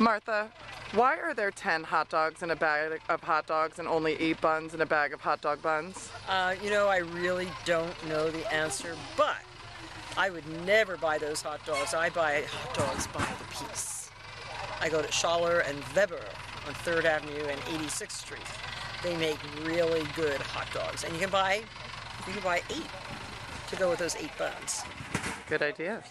Martha, why are there 10 hot dogs in a bag of hot dogs and only 8 buns in a bag of hot dog buns? Uh, you know, I really don't know the answer, but I would never buy those hot dogs. I buy hot dogs by the piece. I go to Schaller and Weber on 3rd Avenue and 86th Street. They make really good hot dogs, and you can buy you can buy eight to go with those eight buns. Good idea.